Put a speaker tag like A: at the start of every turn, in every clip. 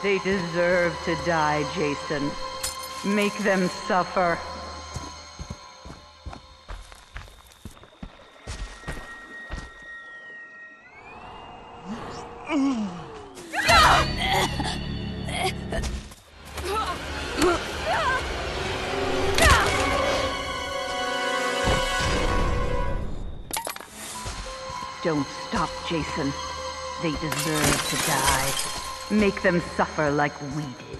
A: They deserve to die, Jason. Make them suffer. Don't stop, Jason. They deserve to die. Make them suffer like we did.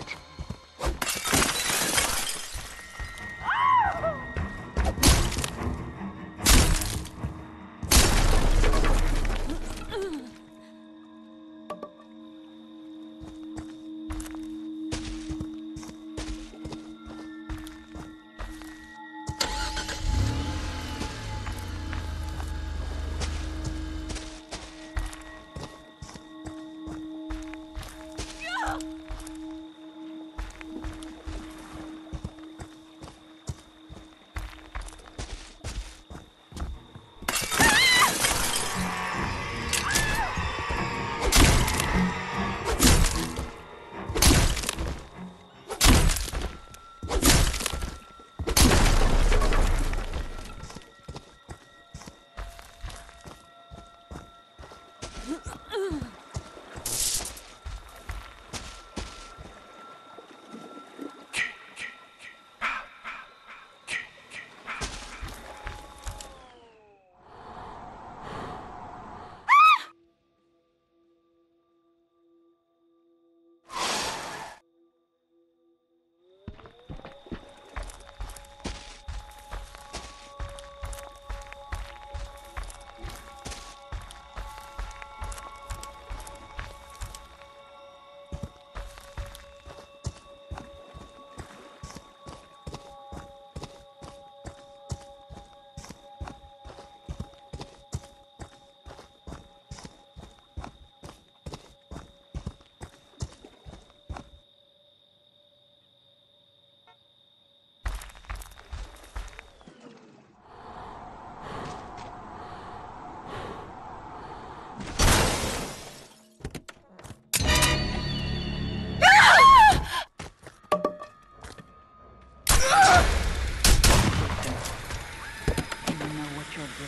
A: No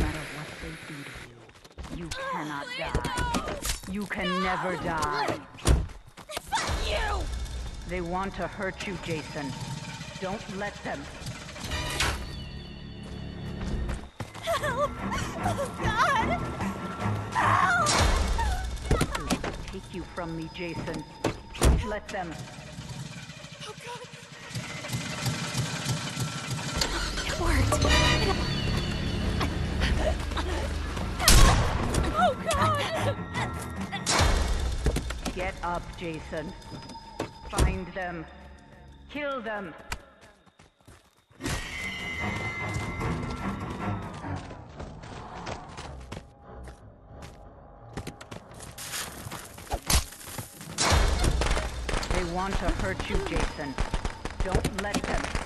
A: matter what they do to you, you oh, cannot oh, die. No! You can no! never die.
B: Fuck you!
A: They want to hurt you, Jason. Don't let them.
B: Help! Oh, God! Help!
A: They take you from me, Jason. Don't let them.
B: Oh, God! It worked! Oh!
A: Get up, Jason. Find them. Kill them. They want to hurt you, Jason. Don't let them.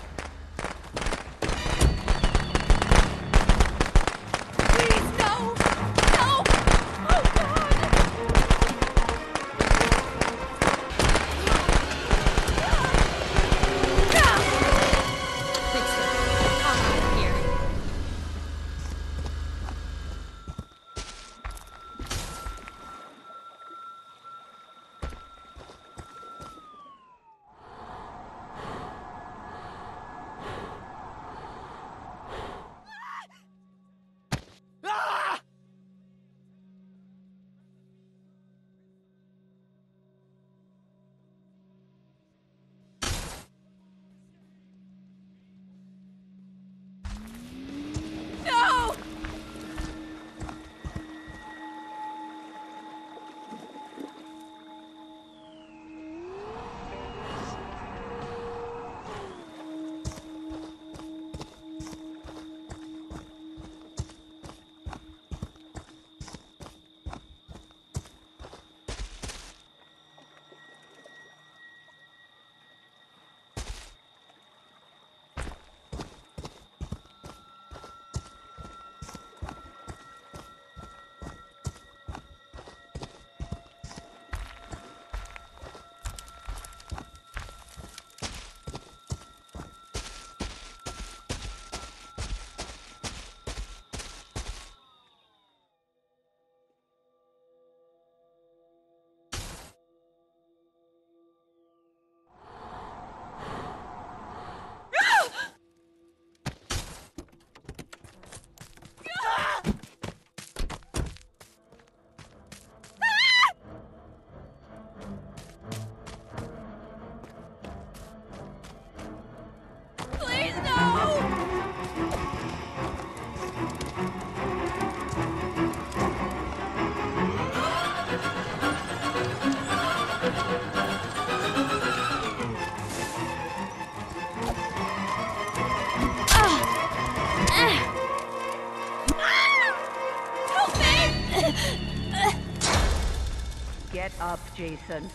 A: Jason.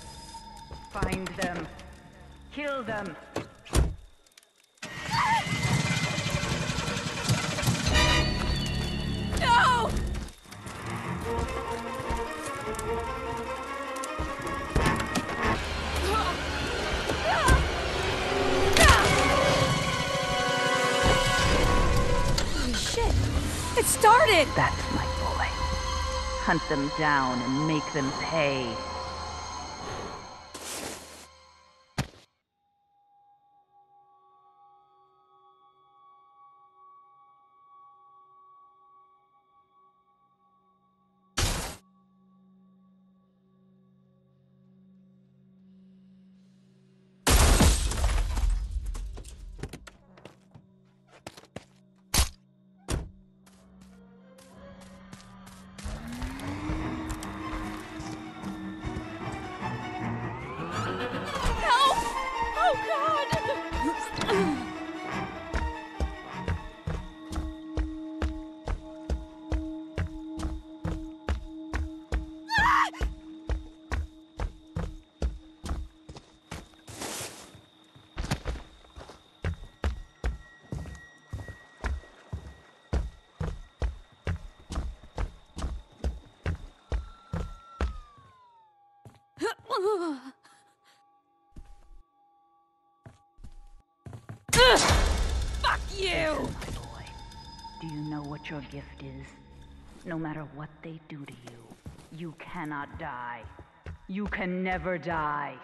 A: Find them. Kill them.
B: No! Holy shit! It started!
A: That's my boy. Hunt them down and make them pay.
B: Fuck you!
A: My boy, do you know what your gift is? No matter what they do to you, You cannot die. You can never die.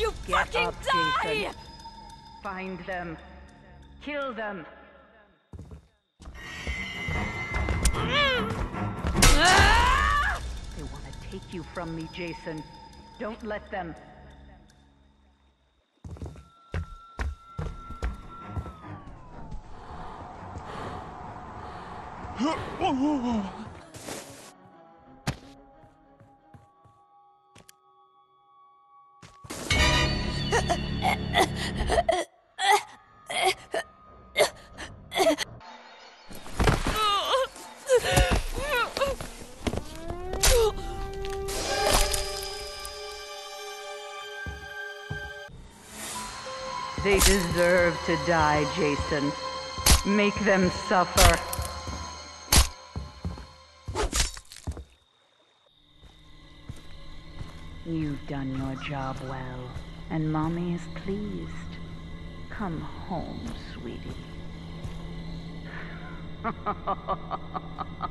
B: You
A: Get
B: fucking
A: up,
B: die?
A: Jason. Find them. Kill them.
B: Ah!
A: They want to take you from me, Jason. Don't let them. They deserve to die, Jason. Make them suffer. You've done your job well, and Mommy is pleased. Come home, sweetie.